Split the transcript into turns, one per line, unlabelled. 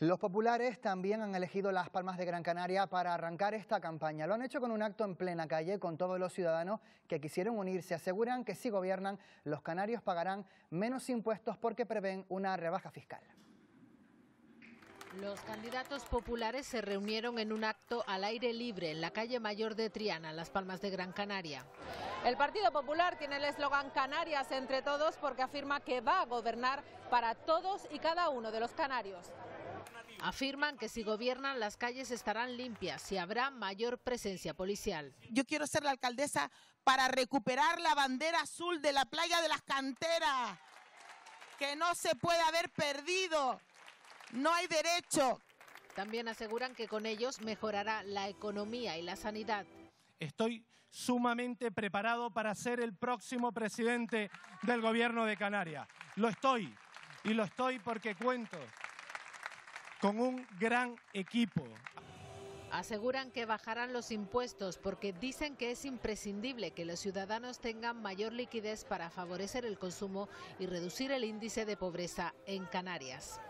Los populares también han elegido Las Palmas de Gran Canaria para arrancar esta campaña. Lo han hecho con un acto en plena calle con todos los ciudadanos que quisieron unirse. Aseguran que si gobiernan, los canarios pagarán menos impuestos porque prevén una rebaja fiscal.
Los candidatos populares se reunieron en un acto al aire libre en la calle Mayor de Triana, Las Palmas de Gran Canaria.
El Partido Popular tiene el eslogan Canarias entre todos porque afirma que va a gobernar para todos y cada uno de los canarios.
Afirman que si gobiernan las calles estarán limpias y habrá mayor presencia policial.
Yo quiero ser la alcaldesa para recuperar la bandera azul de la playa de las canteras, que no se puede haber perdido. No hay derecho.
También aseguran que con ellos mejorará la economía y la sanidad.
Estoy sumamente preparado para ser el próximo presidente del gobierno de Canarias. Lo estoy. Y lo estoy porque cuento con un gran equipo.
Aseguran que bajarán los impuestos porque dicen que es imprescindible que los ciudadanos tengan mayor liquidez para favorecer el consumo y reducir el índice de pobreza en Canarias.